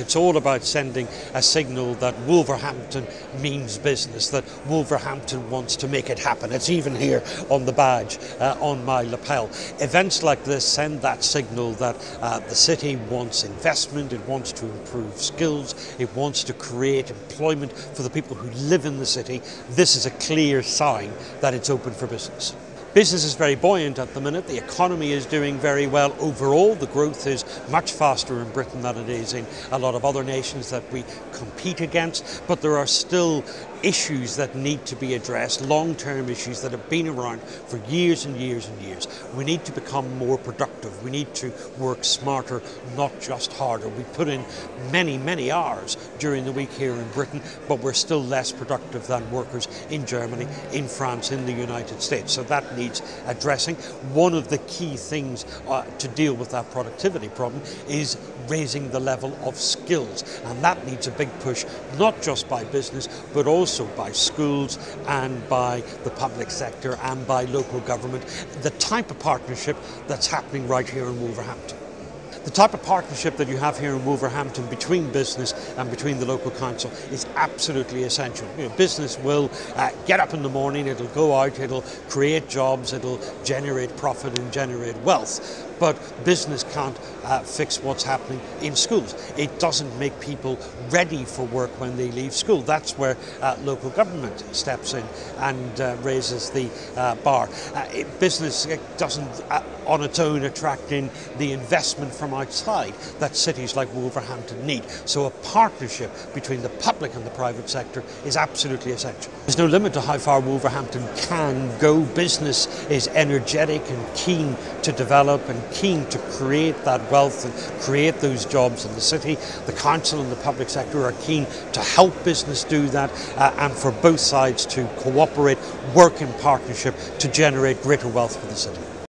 It's all about sending a signal that Wolverhampton means business, that Wolverhampton wants to make it happen. It's even here on the badge uh, on my lapel. Events like this send that signal that uh, the city wants investment, it wants to improve skills, it wants to create employment for the people who live in the city. This is a clear sign that it's open for business. Business is very buoyant at the minute. The economy is doing very well overall. The growth is much faster in Britain than it is in a lot of other nations that we compete against. But there are still issues that need to be addressed, long term issues that have been around for years and years and years. We need to become more productive. We need to work smarter, not just harder. We put in many, many hours during the week here in Britain, but we're still less productive than workers in Germany, in France, in the United States. So that needs addressing. One of the key things uh, to deal with that productivity problem is raising the level of skills, and that needs a big push, not just by business, but also also by schools and by the public sector and by local government, the type of partnership that's happening right here in Wolverhampton. The type of partnership that you have here in Wolverhampton between business and between the local council is absolutely essential. You know, business will uh, get up in the morning, it'll go out, it'll create jobs, it'll generate profit and generate wealth. But business can't uh, fix what's happening in schools. It doesn't make people ready for work when they leave school. That's where uh, local government steps in and uh, raises the uh, bar. Uh, it, business doesn't uh, on its own attract in the investment from outside that cities like Wolverhampton need. So a partnership between the public and the private sector is absolutely essential. There's no limit to how far Wolverhampton can go. Business is energetic and keen to develop and keen to create that wealth and create those jobs in the city. The council and the public sector are keen to help business do that uh, and for both sides to cooperate, work in partnership to generate greater wealth for the city.